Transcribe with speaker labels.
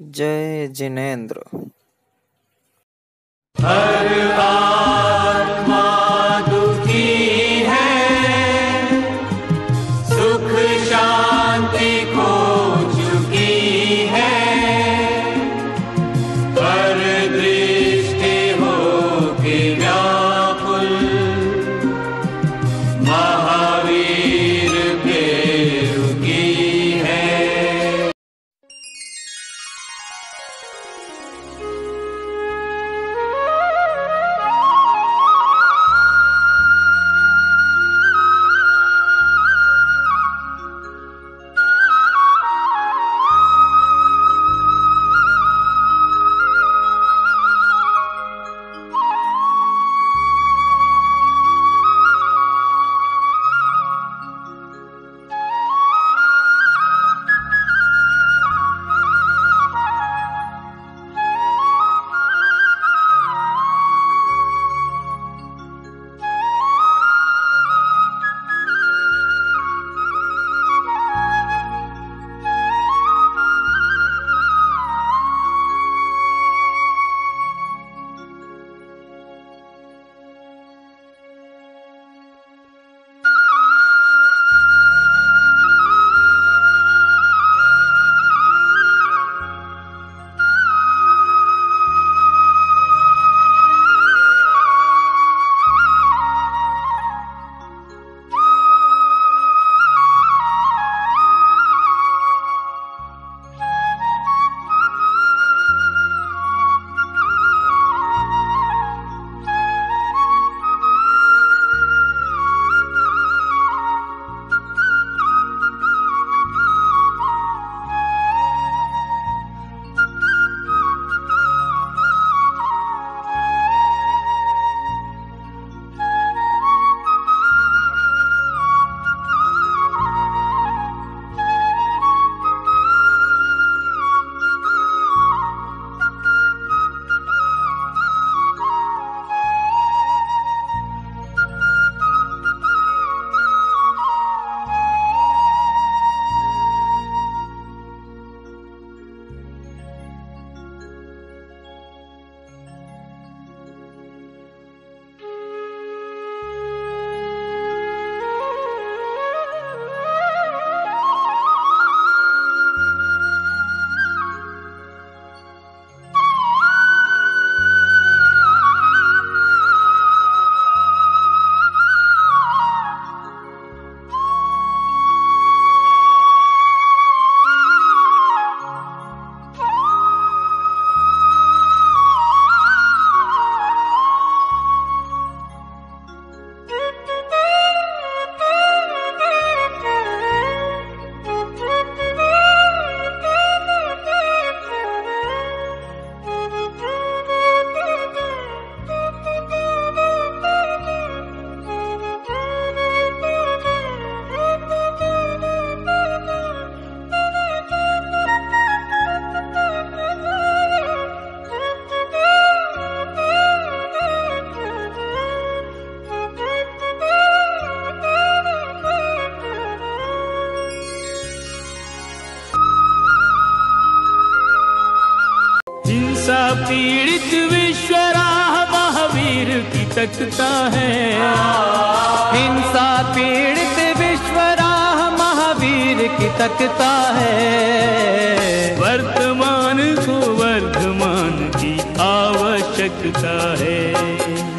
Speaker 1: जय जिनेन्द्र।
Speaker 2: हर
Speaker 3: हिंसा पीड़ित विश्वराह महावीर की तकता है। हिंसा पीड़ित विश्वराह महावीर की तकता है। वर्तमान को वर्धमान की आवश्यकता है।